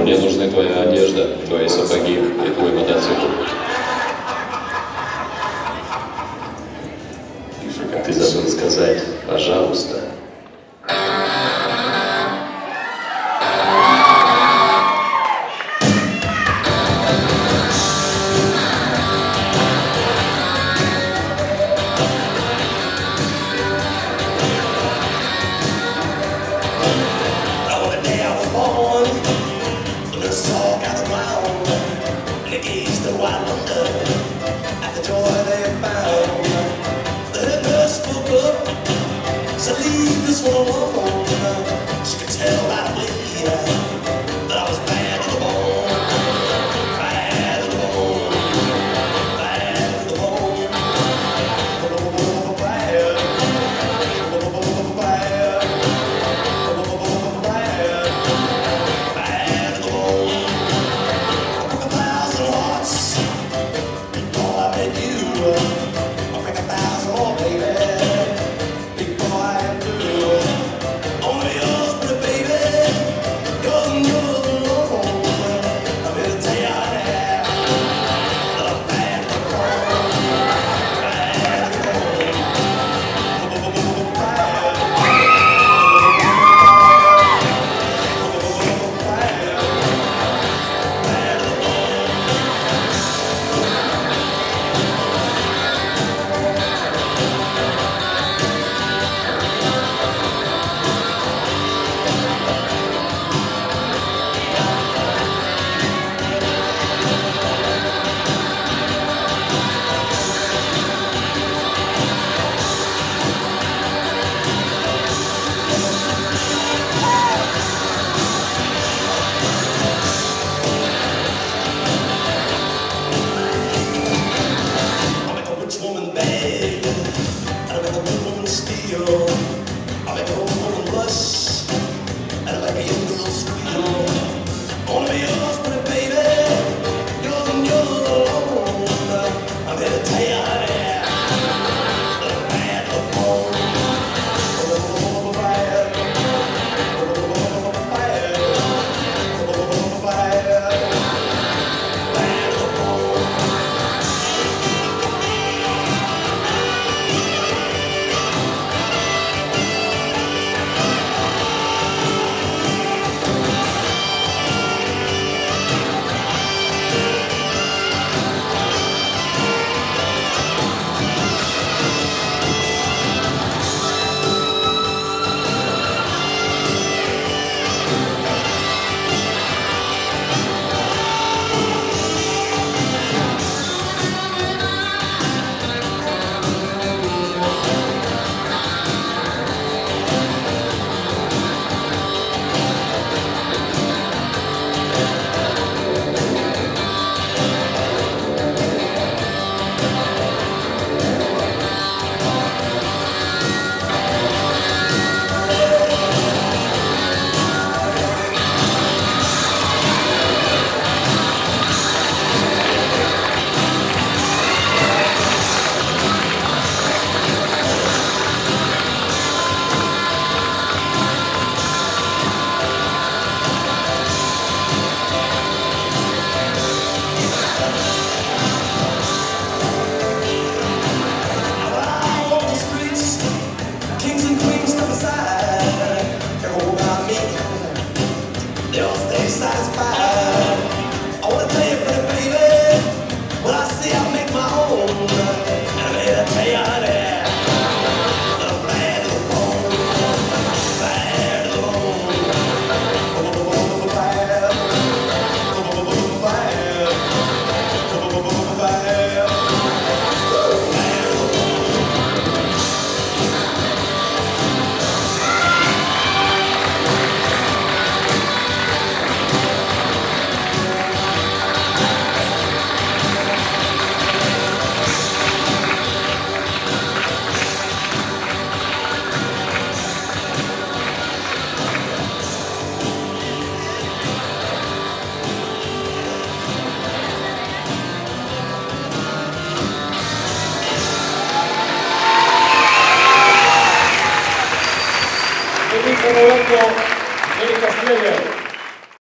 Мне нужны твоя одежда, твои сапоги и твой мотоцикл. Ты забыл сказать, пожалуйста. got around to ease the wild hunger at the door they found. The nurse spoke so leave this world alone. よ。あれとモロッコ、エリカ・スウェーデン。